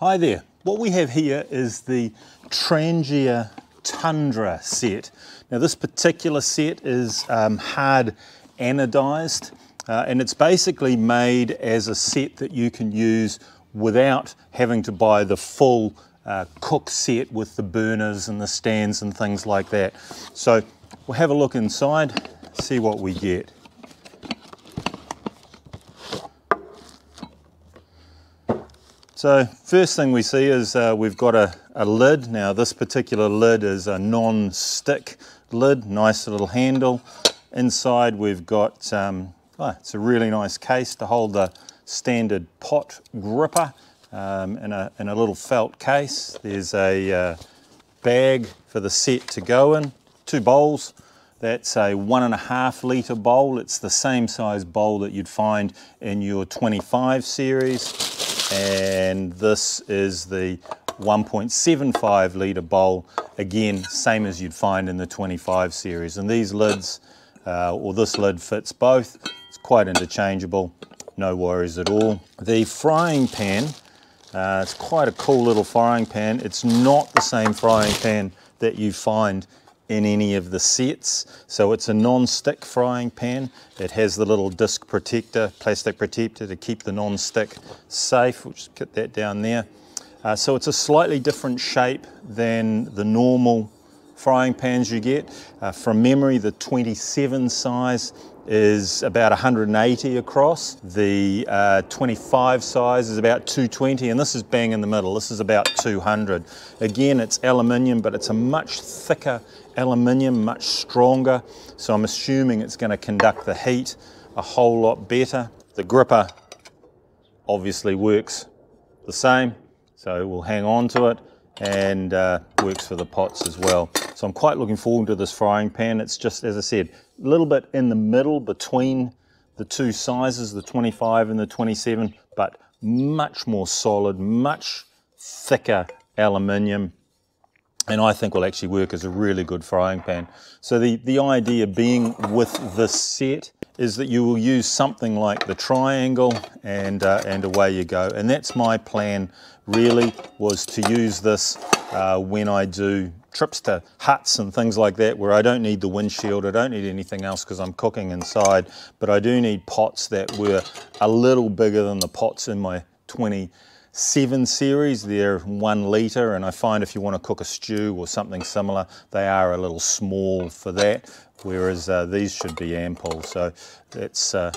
Hi there. What we have here is the Trangia Tundra set. Now this particular set is um, hard anodized uh, and it's basically made as a set that you can use without having to buy the full uh, cook set with the burners and the stands and things like that. So we'll have a look inside, see what we get. So first thing we see is uh, we've got a, a, lid. Now this particular lid is a non-stick lid, nice little handle. Inside we've got, um, oh, it's a really nice case to hold the standard pot gripper um, in, a, in a little felt case. There's a uh, bag for the set to go in, two bowls. That's a one and a half litre bowl. It's the same size bowl that you'd find in your 25 series and this is the 1.75 litre bowl. Again same as you'd find in the 25 series. And these lids uh, or this lid fits both. It's quite interchangeable. No worries at all. The frying pan uh, it's quite a cool little frying pan. It's not the same frying pan that you find in any of the sets. So it's a non-stick frying pan. It has the little disc protector, plastic protector to keep the non-stick safe. We'll just put that down there. Uh, so it's a slightly different shape than the normal frying pans you get. Uh, from memory, the 27 size is about 180 across. The uh, 25 size is about 220, and this is bang in the middle. This is about 200. Again, it's aluminium, but it's a much thicker aluminium, much stronger. So I'm assuming it's going to conduct the heat a whole lot better. The gripper obviously works the same, so we'll hang on to it and uh, works for the pots as well. So I'm quite looking forward to this frying pan. It's just, as I said, a little bit in the middle between the two sizes, the 25 and the 27, but much more solid, much thicker aluminium, and I think will actually work as a really good frying pan. So the, the idea being with this set is that you will use something like the triangle and, uh, and away you go. And that's my plan really was to use this uh, when I do trips to huts and things like that where I don't need the windshield, I don't need anything else because I'm cooking inside, but I do need pots that were a little bigger than the pots in my 27 series. They're one litre and I find if you want to cook a stew or something similar, they are a little small for that, whereas uh, these should be ample. So that's, uh,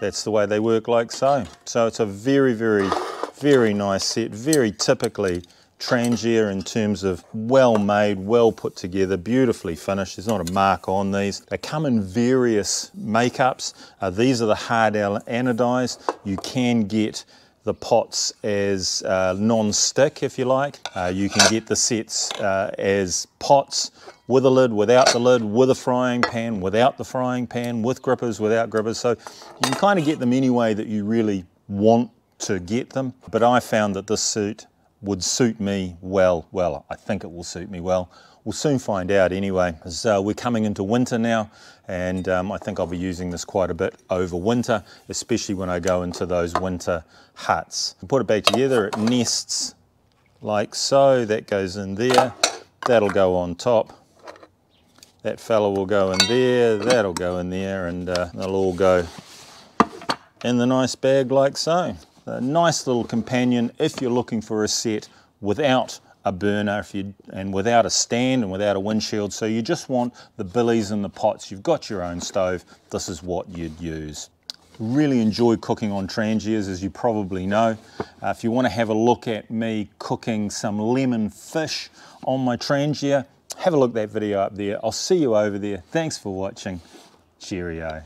that's the way they work like so. So it's a very, very, very nice set, very typically Trangia in terms of well made, well put together, beautifully finished. There's not a mark on these. They come in various makeups. Uh, these are the hard anodized. You can get the pots as uh, non-stick if you like. Uh, you can get the sets uh, as pots with a lid, without the lid, with a frying pan, without the frying pan, with grippers, without grippers. So you can kind of get them any way that you really want to get them. But I found that this suit would suit me well. Well, I think it will suit me well. We'll soon find out anyway, as uh, we're coming into winter now, and um, I think I'll be using this quite a bit over winter, especially when I go into those winter huts. Put it back together, it nests like so, that goes in there, that'll go on top, that fella will go in there, that'll go in there, and uh, they'll all go in the nice bag like so. A nice little companion if you're looking for a set without a burner if you and without a stand and without a windshield. So you just want the billies and the pots. You've got your own stove. This is what you'd use. Really enjoy cooking on trangias as you probably know. Uh, if you want to have a look at me cooking some lemon fish on my trangia have a look at that video up there. I'll see you over there. Thanks for watching. Cheerio